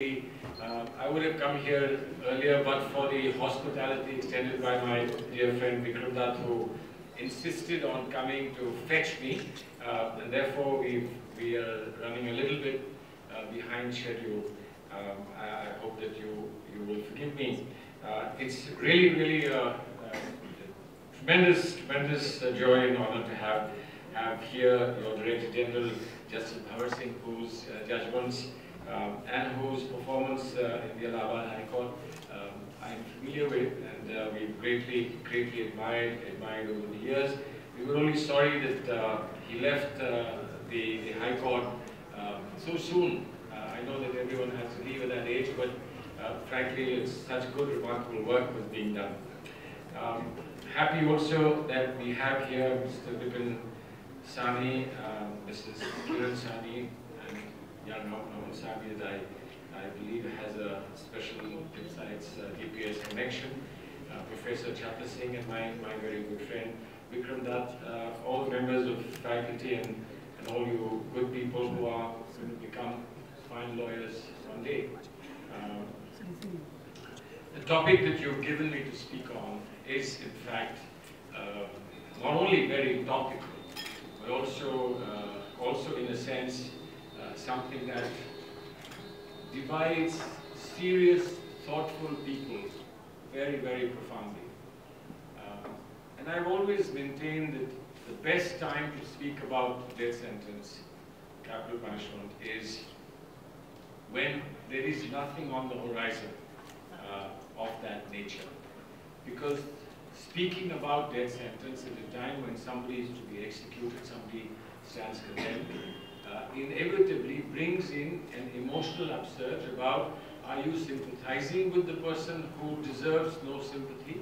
Um, I would have come here earlier, but for the hospitality extended by my dear friend Vikram Dutt, who insisted on coming to fetch me, uh, and therefore we we are running a little bit uh, behind schedule. Um, I, I, hope that you you will forgive me. Uh, it's really really a, a tremendous tremendous uh, joy and honor to have have here your Director General Justice Bhanwar Singh, whose uh, judgments um, and whose performance uh, in the Allahabad High Court um, I'm familiar with and uh, we've greatly, greatly admired, admired over the years. We were only sorry that uh, he left the, the High Court um, so soon. I know that everyone has to leave at that age, but frankly, it's such good, remarkable work was being done. Um, happy also that we have here Mr. Vipin Sahni, um, Mrs. Kiran That I, I believe has a special insights uh, GPS connection. Uh, Professor Chhatra Singh and my, my very good friend Vikram Dutt, uh, all members of faculty and, and all you good people who are going to become fine lawyers one day. Um, the topic that you've given me to speak on is in fact uh, not only very topical, but also, uh, also in a sense something that divides serious, thoughtful people very, very profoundly. Um, and I've always maintained that the best time to speak about death sentence, capital punishment, is when there is nothing on the horizon uh, of that nature. Because speaking about death sentence at a time when somebody is to be executed, somebody stands condemned, inevitably brings in an emotional upsurge about are you sympathizing with the person who deserves no sympathy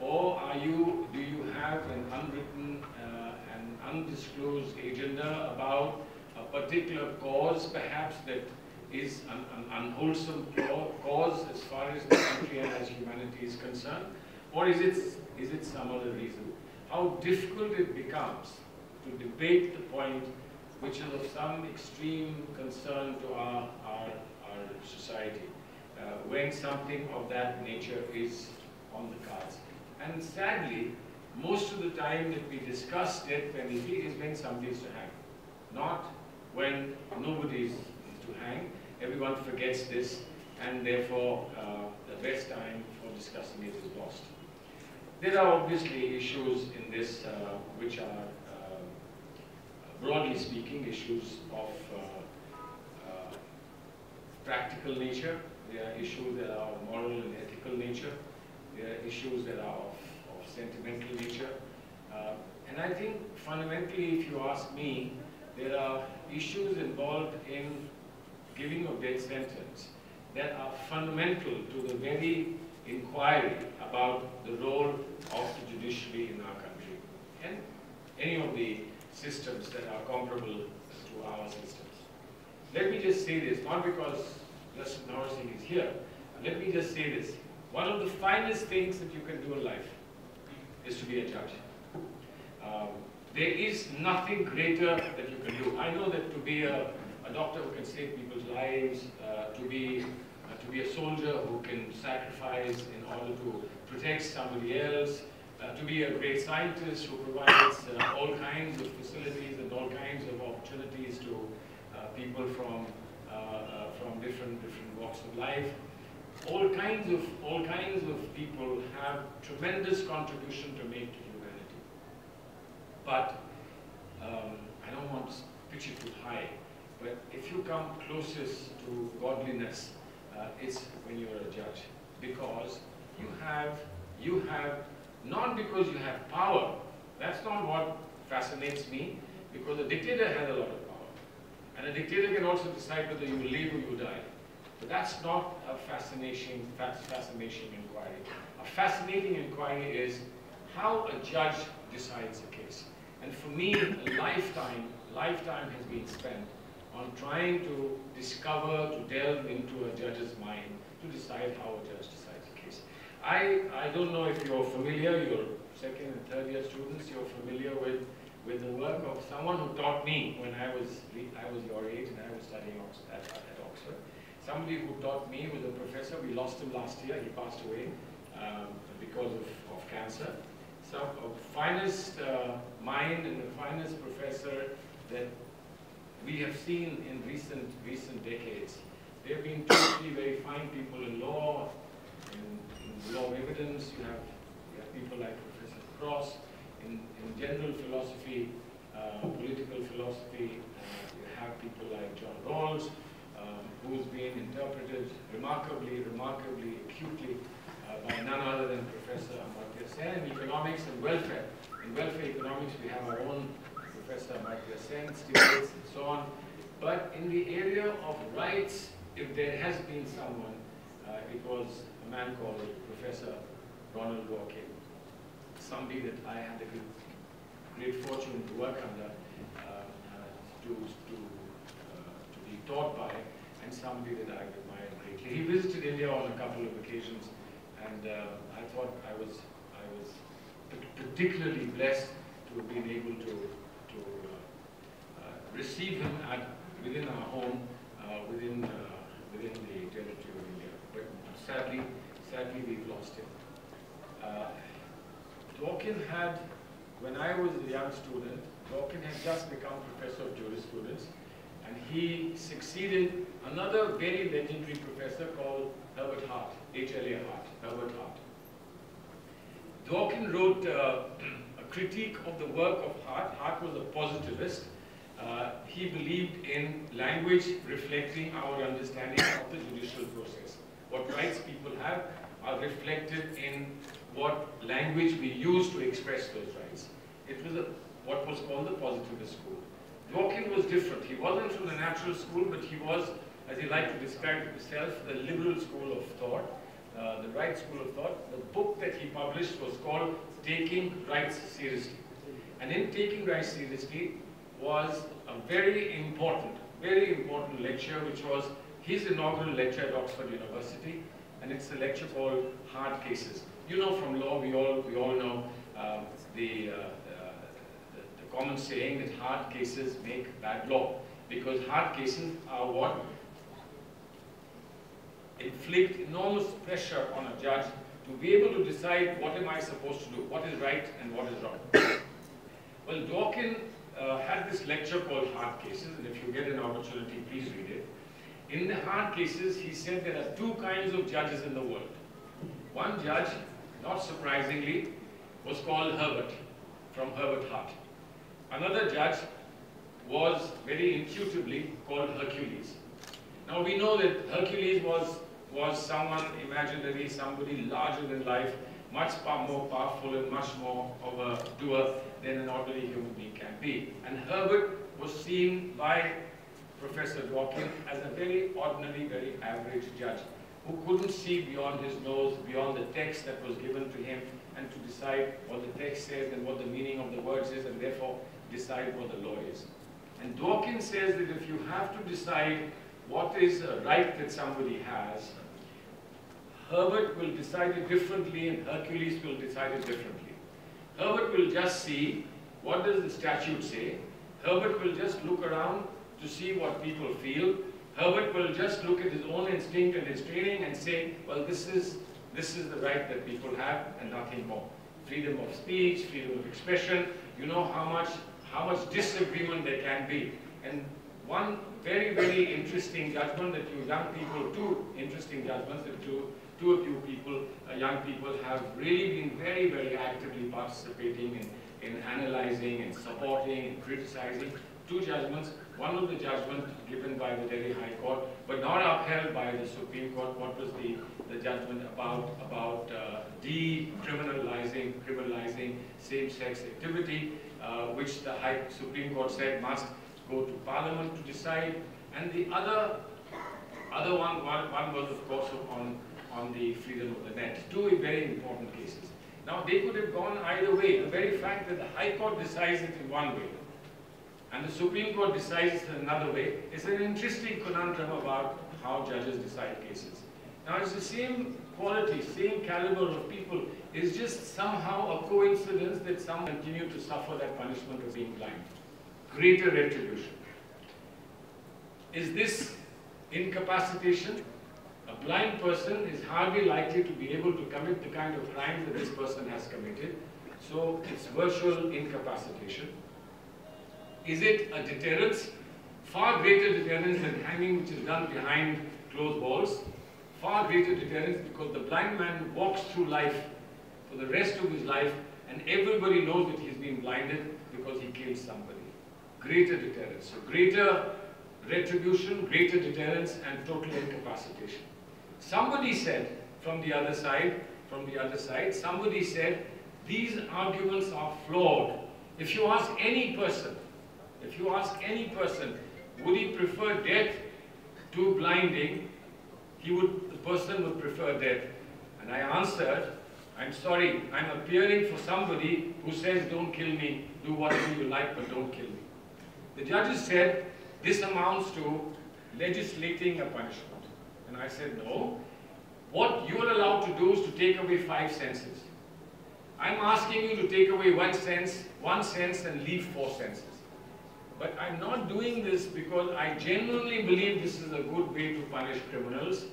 or are you, do you have an unwritten uh, and undisclosed agenda about a particular cause perhaps that is an, an unwholesome cause as far as the country and as humanity is concerned? Or is it, is it some other reason? How difficult it becomes to debate the point which is of some extreme concern to our, our, our society uh, when something of that nature is on the cards. And sadly, most of the time that we discuss death penalty is when somebody is to hang, not when nobody is to hang. Everyone forgets this, and therefore uh, the best time for discussing it is lost. There are obviously issues in this uh, which are broadly speaking, issues of uh, uh, practical nature. There are issues that are of moral and ethical nature. There are issues that are of, of sentimental nature. Uh, and I think fundamentally, if you ask me, there are issues involved in giving a death sentence that are fundamental to the very inquiry about the role of the judiciary in our country and any of the systems that are comparable to our systems. Let me just say this, not because Bhanwar is here, let me just say this. One of the finest things that you can do in life is to be a judge. Um, there is nothing greater that you can do. I know that to be a, a doctor who can save people's lives, uh, to be uh, to be a soldier who can sacrifice in order to protect somebody else, uh, to be a great scientist who provides uh, all kinds of facilities and all kinds of opportunities to uh, people from uh, uh, from different different walks of life. All kinds of all kinds of people have tremendous contribution to make to humanity. But um, I don't want to pitch it too high. But if you come closest to godliness, uh, it's when you're a judge, because you have you have not because you have power. That's not what fascinates me, because a dictator has a lot of power. And a dictator can also decide whether you live or you die. But that's not a fascination, fascination inquiry. A fascinating inquiry is how a judge decides a case. And for me, a lifetime, lifetime has been spent on trying to discover, to delve into a judge's mind, to decide how a judge decides. I, I don't know if you're familiar, your second and third year students, you're familiar with, with the work of someone who taught me when I was, I was your age and I was studying at, at Oxford. somebody who taught me was a professor. We lost him last year. He passed away um, because of, of cancer. So, a finest uh, mind and the finest professor that we have seen in recent recent decades. They have been totally very fine people in law, law of evidence. You have, you have people like Professor Cross. In, in general philosophy, uh, political philosophy, you have people like John Rawls, um, who's been interpreted remarkably, remarkably acutely uh, by none other than Professor Amartya Sen in economics and welfare. In welfare economics, we have our own Professor Amartya Sen, Stiglitz, and so on. But in the area of rights, if there has been someone, uh, it was a man called Professor Ronald Dworkin, somebody that I had the great fortune to work under, uh, uh, to, to, uh, to be taught by, and somebody that I admired greatly. He visited India on a couple of occasions, and uh, I thought I was, I was particularly blessed to have been able to, to uh, receive him at, within our home, within, within the territory sadly, sadly we've lost him. Dworkin had, when I was a young student, Dworkin had just become professor of jurisprudence, and he succeeded another very legendary professor called Herbert Hart, H.L.A. Hart, Herbert Hart. Dworkin wrote uh, a critique of the work of Hart. Hart was a positivist. Uh, he believed in language reflecting our understanding of the judicial process. What rights people have are reflected in what language we use to express those rights. It was a, what was called the positivist school. Dworkin was different. He wasn't from the natural school, but he was, as he liked to describe himself, the liberal school of thought, uh, the right school of thought. The book that he published was called Taking Rights Seriously. And in Taking Rights Seriously was a very important, very important lecture, which was his inaugural lecture at Oxford University, and it's a lecture called Hard Cases. You know from law, we all, we all know um, the, uh, uh, the, the common saying that hard cases make bad law, because hard cases are what inflict enormous pressure on a judge to be able to decide what am I supposed to do, what is right and what is wrong. well, Dworkin uh, had this lecture called Hard Cases, and if you get an opportunity, please read it. In the hard cases, he said there are two kinds of judges in the world. One judge, not surprisingly, was called Herbert, from Herbert Hart. Another judge was very intuitively called Hercules. Now we know that Hercules was, was someone imaginary, somebody larger than life, much more powerful and much more of a doer than an ordinary human being can be. And Herbert was seen by Professor Dworkin as a very ordinary, very average judge who couldn't see beyond his nose, beyond the text that was given to him, and to decide what the text says and what the meaning of the words is, and therefore decide what the law is. And Dworkin says that if you have to decide what is a right that somebody has, Herbert will decide it differently and Hercules will decide it differently. Herbert will just see what does the statute say. Herbert will just look around to see what people feel. Herbert will just look at his own instinct and his training and say, well, this is, this is the right that people have and nothing more. Freedom of speech, freedom of expression, you know how much, how much disagreement there can be. And one very, very interesting judgment that you young people, two interesting judgments that you, two of you people, uh, young people have really been very, very actively participating in, in analyzing and supporting and criticizing. Two judgments one of the judgment given by the Delhi High Court, but not upheld by the Supreme Court. What was the, the judgment about, about uh, decriminalizing criminalizing same-sex activity, uh, which the High Supreme Court said must go to Parliament to decide. And the other, other one, one, one was of course on, on the freedom of the net. Two very important cases. Now they could have gone either way. The very fact that the High Court decides it in one way, and the Supreme Court decides another way, it's an interesting conundrum about how judges decide cases. Now it's the same quality, same caliber of people, it's just somehow a coincidence that some continue to suffer that punishment of being blind. Greater retribution. Is this incapacitation, a blind person is hardly likely to be able to commit the kind of crime that this person has committed. So it's virtual incapacitation. Is it a deterrence? Far greater deterrence than hanging which is done behind closed walls. Far greater deterrence because the blind man walks through life for the rest of his life and everybody knows that he's been blinded because he killed somebody. Greater deterrence. So greater retribution, greater deterrence and total incapacitation. Somebody said from the other side, from the other side, somebody said these arguments are flawed. If you ask any person, if you ask any person, would he prefer death to blinding? He would, the person would prefer death. And I answered, I'm sorry, I'm appearing for somebody who says, don't kill me, do whatever you like, but don't kill me. The judges said, this amounts to legislating a punishment. And I said, no. What you are allowed to do is to take away five senses. I'm asking you to take away one sense, one sense and leave four senses. But I'm not doing this because I genuinely believe this is a good way to punish criminals.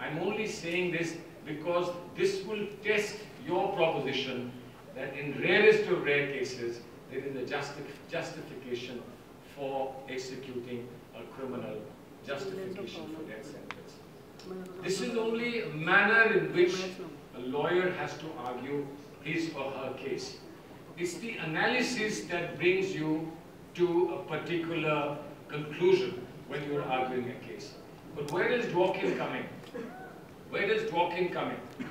I'm only saying this because this will test your proposition that in rarest of rare cases, there is a justi justification for executing a criminal justification for death sentence. This is only a manner in which a lawyer has to argue his or her case. It's the analysis that brings you to a particular conclusion when you're arguing a case. But where does Dworkin come in? Where does Dworkin come in?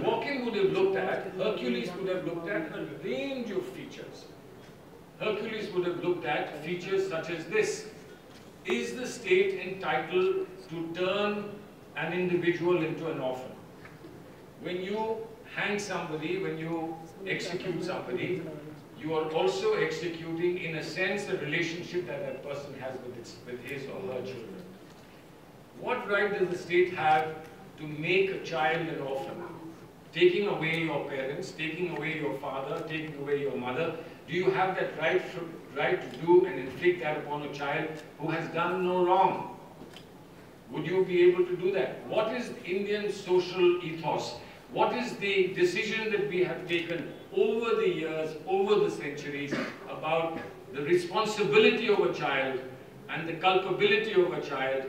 Dworkin would have looked at, Hercules would have looked at a range of features. Hercules would have looked at features such as this. Is the state entitled to turn an individual into an orphan? When you hang somebody, when you execute somebody, you are also executing, in a sense, the relationship that that person has with, its, with his or her children. What right does the state have to make a child an orphan? Taking away your parents, taking away your father, taking away your mother. Do you have that right, right to do and inflict that upon a child who has done no wrong? Would you be able to do that? What is Indian social ethos? What is the decision that we have taken over the years, over the centuries, about the responsibility of a child and the culpability of a child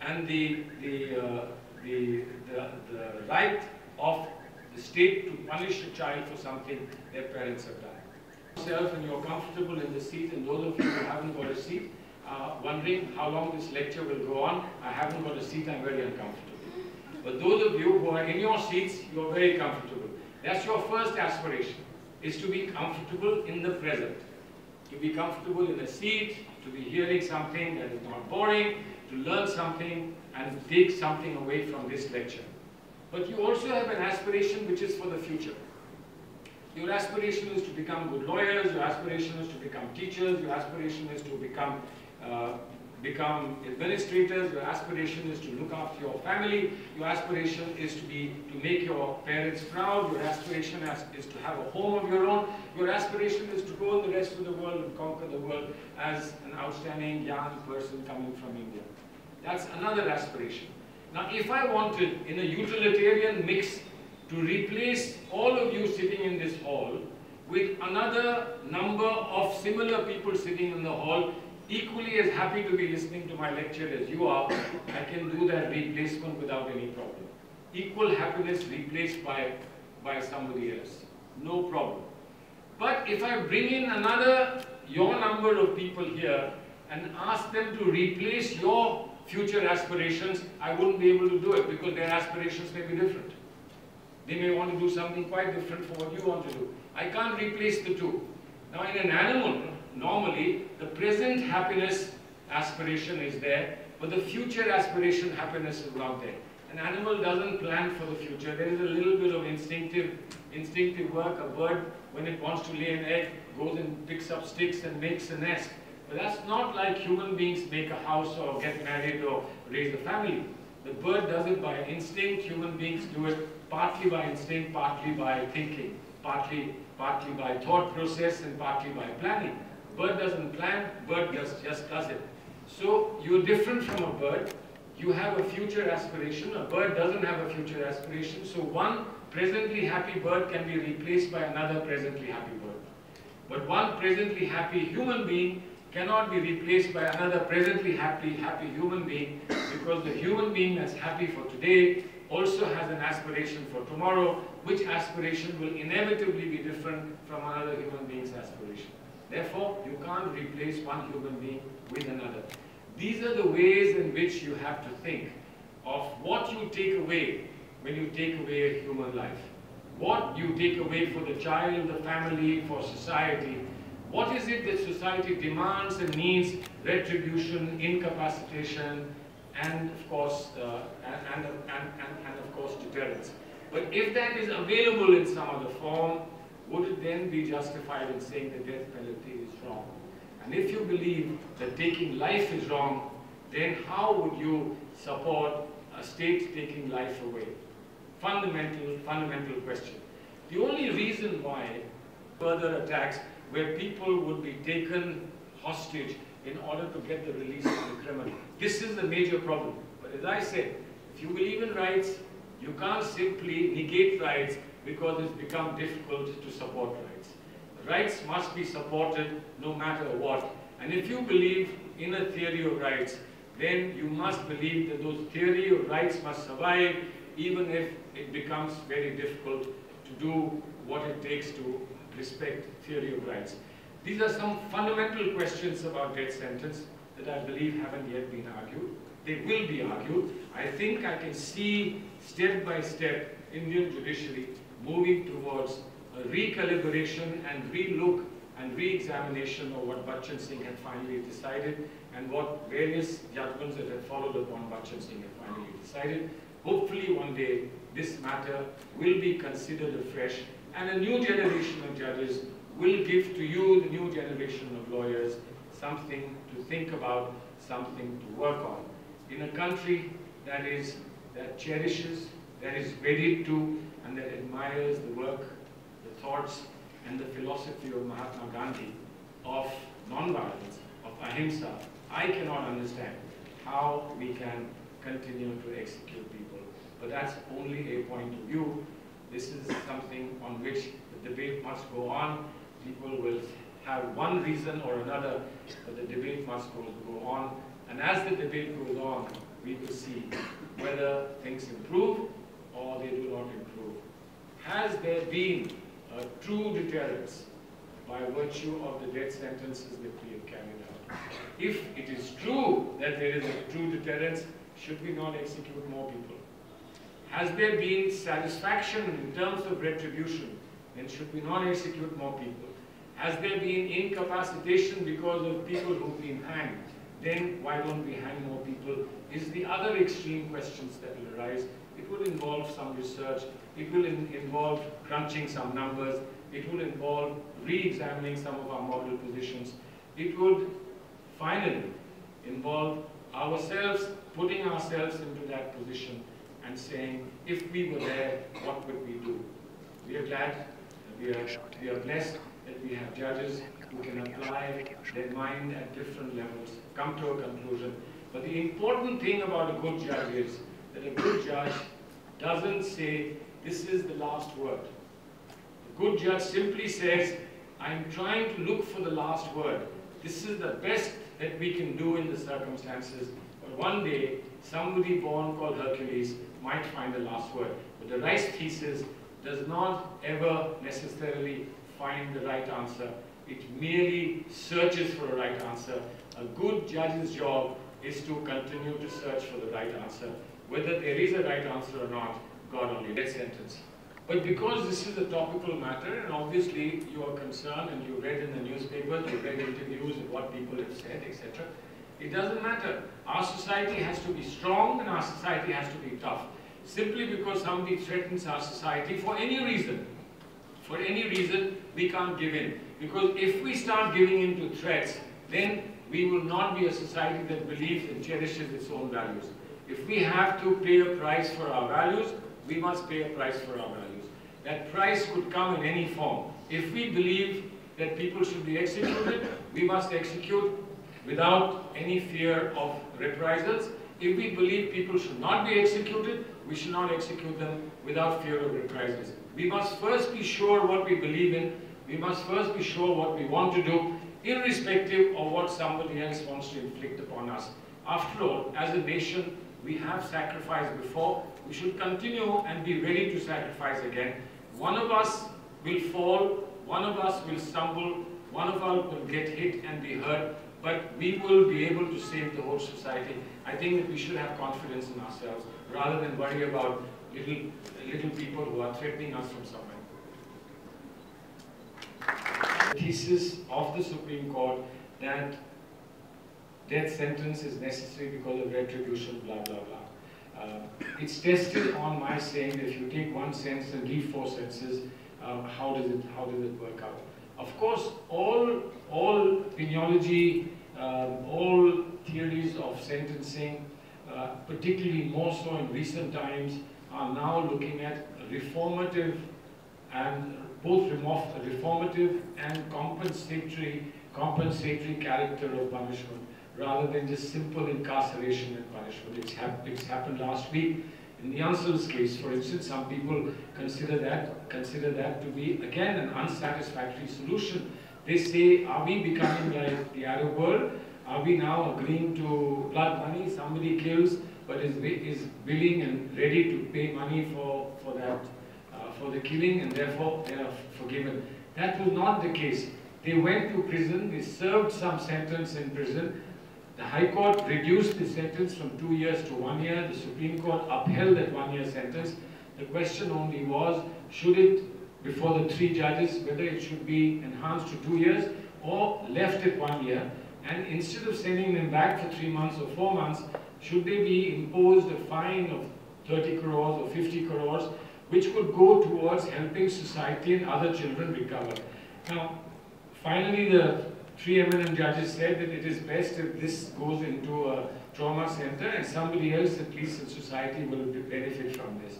and the, the, uh, the, the, the right of the state to punish a child for something their parents have done. Yourself and you're comfortable in the seat and those of you who haven't got a seat, uh, wondering how long this lecture will go on, I haven't got a seat, I'm very uncomfortable. But those of you who are in your seats, you're very comfortable. That's your first aspiration, is to be comfortable in the present. To be comfortable in a seat, to be hearing something that is not boring, to learn something and take something away from this lecture. But you also have an aspiration which is for the future. Your aspiration is to become good lawyers, your aspiration is to become teachers, your aspiration is to become uh, become administrators, your aspiration is to look after your family, your aspiration is to be to make your parents proud, your aspiration is to have a home of your own, your aspiration is to go in the rest of the world and conquer the world as an outstanding young person coming from India. That's another aspiration. Now if I wanted in a utilitarian mix to replace all of you sitting in this hall with another number of similar people sitting in the hall equally as happy to be listening to my lecture as you are, I can do that replacement without any problem. Equal happiness replaced by, by somebody else. No problem. But if I bring in another, your number of people here and ask them to replace your future aspirations, I wouldn't be able to do it because their aspirations may be different. They may want to do something quite different from what you want to do. I can't replace the two. Now in an animal, normally the present happiness aspiration is there, but the future aspiration happiness is not there. An animal doesn't plan for the future. There is a little bit of instinctive, instinctive work. A bird, when it wants to lay an egg, goes and picks up sticks and makes a nest. But that's not like human beings make a house or get married or raise a family. The bird does it by instinct. Human beings do it partly by instinct, partly by thinking, partly, partly by thought process and partly by planning. Bird doesn't plan, bird just, just does it. So you're different from a bird. you have a future aspiration. A bird doesn't have a future aspiration. So one presently happy bird can be replaced by another presently happy bird. But one presently happy human being cannot be replaced by another presently happy, happy human being because the human being that's happy for today also has an aspiration for tomorrow, which aspiration will inevitably be different from another human being's aspiration. Therefore, you can't replace one human being with another. These are the ways in which you have to think of what you take away when you take away a human life. What you take away for the child, the family, for society. What is it that society demands and needs? Retribution, incapacitation, and of course, uh, and, and, and, and of course deterrence. But if that is available in some other form, would it then be justified in saying the death penalty is wrong? And if you believe that taking life is wrong, then how would you support a state taking life away? Fundamental, fundamental question. The only reason why further attacks where people would be taken hostage in order to get the release of the criminal. This is the major problem. But as I said, if you believe in rights, you can't simply negate rights because it's become difficult to support rights. Rights must be supported no matter what. And if you believe in a theory of rights, then you must believe that those theory of rights must survive even if it becomes very difficult to do what it takes to respect theory of rights. These are some fundamental questions about death sentence that I believe haven't yet been argued. They will be argued. I think I can see step by step Indian judiciary moving towards a recalibration and relook and re-examination of what Bachan Singh had finally decided and what various judgments that had followed upon Bachan Singh had finally decided. Hopefully one day this matter will be considered afresh and a new generation of judges will give to you, the new generation of lawyers, something to think about, something to work on. In a country that is, that cherishes, that is ready to, and that admires the work, the thoughts, and the philosophy of Mahatma Gandhi of non-violence, of ahimsa, I cannot understand how we can continue to execute people. But that's only a point of view. This is something on which the debate must go on people will have one reason or another, but the debate must go, on. And as the debate goes on, we will see whether things improve or they do not improve. Has there been a true deterrence by virtue of the death sentences that we have carried out? If it is true that there is a true deterrence, should we not execute more people? Has there been satisfaction in terms of retribution? Then should we not execute more people? Has there been incapacitation because of people who've been hanged? Then why don't we hang more people? Is the other extreme questions that will arise. It will involve some research. It will in involve crunching some numbers. It will involve re-examining some of our model positions. It would finally involve ourselves putting ourselves into that position and saying, if we were there, what would we do? We are glad, we are, we are blessed that we have judges who can apply their mind at different levels, come to a conclusion. But the important thing about a good judge is that a good judge doesn't say, this is the last word. A good judge simply says, I'm trying to look for the last word. This is the best that we can do in the circumstances. But one day, somebody born called Hercules might find the last word. But the rights thesis does not ever necessarily find the right answer. It merely searches for a right answer. A good judge's job is to continue to search for the right answer. Whether there is a right answer or not, God only. Death sentence. But because this is a topical matter, and obviously you are concerned and you read in the newspapers, you read interviews of what people have said, etc., it doesn't matter. Our society has to be strong and our society has to be tough. Simply because somebody threatens our society for any reason, for any reason, we can't give in. Because if we start giving in to threats, then we will not be a society that believes and cherishes its own values. If we have to pay a price for our values, we must pay a price for our values. That price could come in any form. If we believe that people should be executed, we must execute without any fear of reprisals. If we believe people should not be executed, we should not execute them without fear of reprisals. We must first be sure what we believe in. We must first be sure what we want to do, irrespective of what somebody else wants to inflict upon us. After all, as a nation, we have sacrificed before. We should continue and be ready to sacrifice again. One of us will fall, one of us will stumble, one of us will get hit and be hurt, but we will be able to save the whole society. I think that we should have confidence in ourselves rather than worry about little, little people who are threatening us from somewhere. The thesis of the Supreme Court that death sentence is necessary because of retribution, blah, blah, blah. Uh, it's tested on my saying that if you take one sentence and leave four sentences, uh, how does it how does it work out? Of course, all all penology, um, all theories of sentencing, uh, particularly more so in recent times, are now looking at reformative and both reformative and compensatory compensatory character of punishment rather than just simple incarceration and punishment. It's, hap it's happened last week. In the Ansal's case, for instance, some people consider that, consider that to be, again, an unsatisfactory solution. They say, are we becoming like the Arab world? Are we now agreeing to blood money? Somebody kills, but is, is willing and ready to pay money for, for that, uh, for the killing, and therefore they are forgiven. That was not the case. They went to prison, they served some sentence in prison, the High Court reduced the sentence from two years to one year. The Supreme Court upheld that one-year sentence. The question only was, should it, before the three judges, whether it should be enhanced to two years or left at one year. And instead of sending them back for three months or four months, should they be imposed a fine of 30 crores or 50 crores, which could go towards helping society and other children recover. Now, finally, the three eminent judges said that it is best if this goes into a trauma center and somebody else, at least in society, will benefit from this.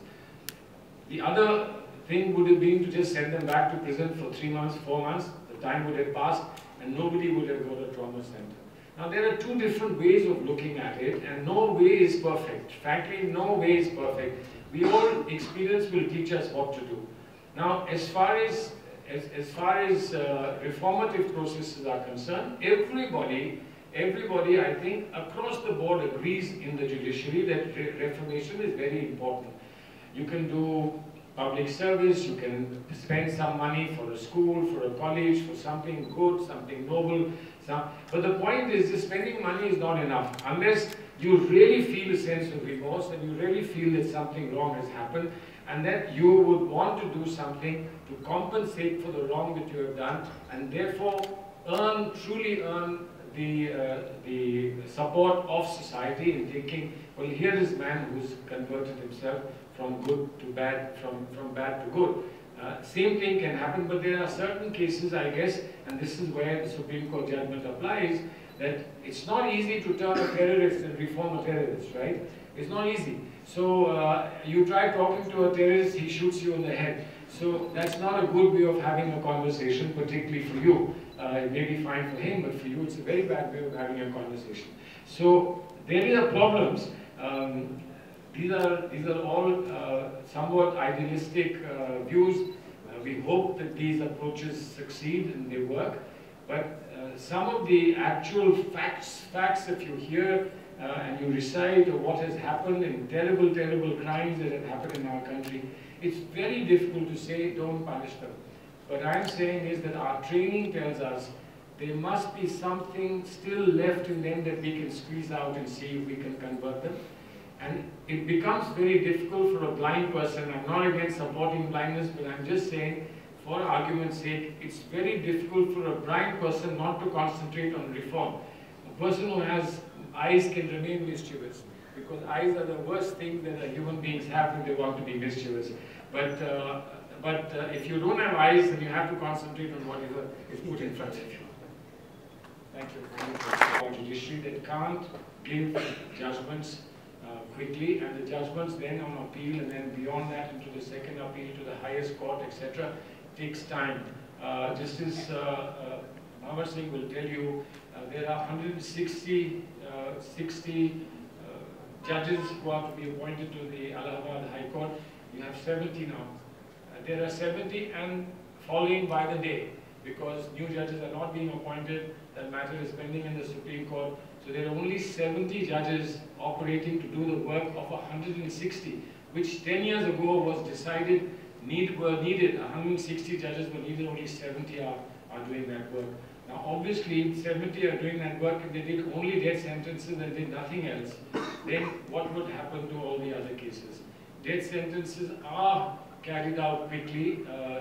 The other thing would have been to just send them back to prison for three months, four months. The time would have passed and nobody would have got a trauma center. Now there are two different ways of looking at it and no way is perfect. Frankly, no way is perfect. We all experience will teach us what to do. Now as far as as, as far as uh, reformative processes are concerned, everybody, everybody, I think, across the board agrees in the judiciary that re reformation is very important. You can do public service, you can spend some money for a school, for a college, for something good, something noble. Some, but the point is that spending money is not enough unless you really feel a sense of remorse and you really feel that something wrong has happened and that you would want to do something to compensate for the wrong that you have done and therefore earn, truly earn the, uh, the support of society in thinking, well, here is man who's converted himself from good to bad, from, from bad to good. Uh, same thing can happen, but there are certain cases, I guess, and this is where the Supreme Court judgment applies, that it's not easy to turn a terrorist and reform a terrorist, right? It's not easy. So uh, you try talking to a terrorist, he shoots you in the head. So that's not a good way of having a conversation, particularly for you. Uh, it may be fine for him, but for you it's a very bad way of having a conversation. So there are problems. Um, these are these are all uh, somewhat idealistic uh, views. Uh, we hope that these approaches succeed and they work. But uh, some of the actual facts, facts if you hear uh, and you recite what has happened in terrible, terrible crimes that have happened in our country, it's very difficult to say don't punish them. What I'm saying is that our training tells us there must be something still left in them that we can squeeze out and see if we can convert them. And it becomes very difficult for a blind person. I'm not against supporting blindness, but I'm just saying, for argument's sake, it's very difficult for a blind person not to concentrate on reform. A person who has eyes can remain mischievous because eyes are the worst thing that human beings have when they want to be mischievous. But uh, but uh, if you don't have eyes, then you have to concentrate on whatever is put in front of you. Thank you judiciary that can't give judgments uh, quickly, and the judgments then on appeal, and then beyond that into the second appeal to the highest court, etc., takes time. Uh, Justice uh, uh, Singh will tell you uh, there are 160 uh, 60 judges who are to be appointed to the Allahabad High Court. You have 70 now. Uh, there are 70 and falling by the day because new judges are not being appointed. That matter is pending in the Supreme Court. So there are only 70 judges operating to do the work of 160, which 10 years ago was decided need, were needed. 160 judges were needed, only 70 are, are doing that work. Now obviously 70 are doing that work, if they did only death sentences and did nothing else, then what would happen to all the other cases? Death sentences are carried out quickly. Uh,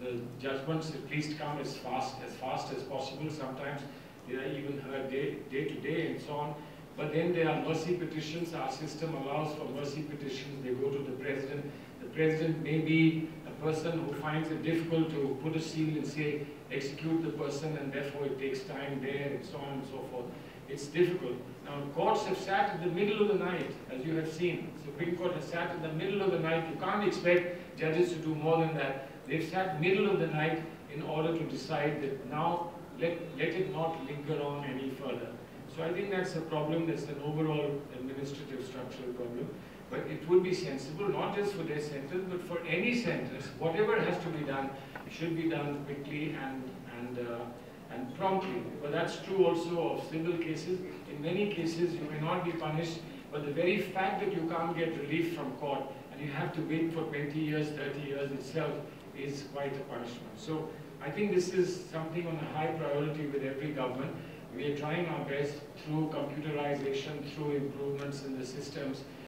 the judgments at least come as fast as fast as possible. Sometimes they are even heard day, day to day and so on. But then there are mercy petitions. Our system allows for mercy petitions. They go to the president. The president may be a person who finds it difficult to put a seal and say, execute the person, and therefore it takes time there and so on and so forth. It's difficult. Now, courts have sat in the middle of the night, as you have seen. Supreme Court has sat in the middle of the night. You can't expect judges to do more than that. They've sat middle of the night in order to decide that now let, let it not linger on any further. So I think that's a problem, that's an overall administrative structural problem. But it would be sensible, not just for their sentence, but for any sentence, whatever has to be done, should be done quickly and, and, uh, and promptly. But that's true also of civil cases. In many cases, you may not be punished, but the very fact that you can't get relief from court and you have to wait for 20 years, 30 years itself is quite a punishment. So I think this is something on a high priority with every government. We are trying our best through computerization, through improvements in the systems,